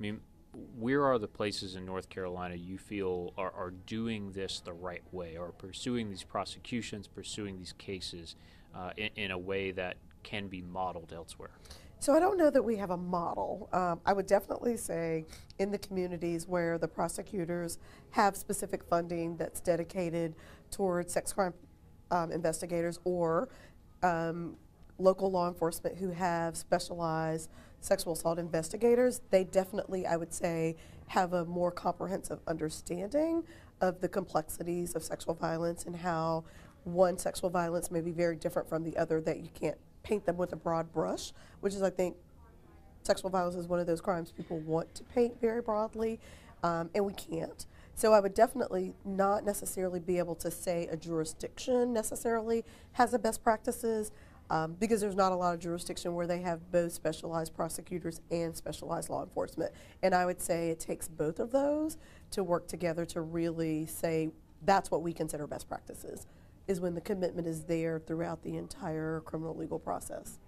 I mean, where are the places in North Carolina you feel are, are doing this the right way, or pursuing these prosecutions, pursuing these cases uh, in, in a way that can be modeled elsewhere? So I don't know that we have a model. Um, I would definitely say in the communities where the prosecutors have specific funding that's dedicated towards sex crime um, investigators or um, local law enforcement who have specialized sexual assault investigators, they definitely, I would say, have a more comprehensive understanding of the complexities of sexual violence and how one sexual violence may be very different from the other, that you can't paint them with a broad brush, which is, I think, sexual violence is one of those crimes people want to paint very broadly, um, and we can't. So I would definitely not necessarily be able to say a jurisdiction necessarily has the best practices um, because there's not a lot of jurisdiction where they have both specialized prosecutors and specialized law enforcement. And I would say it takes both of those to work together to really say that's what we consider best practices, is when the commitment is there throughout the entire criminal legal process.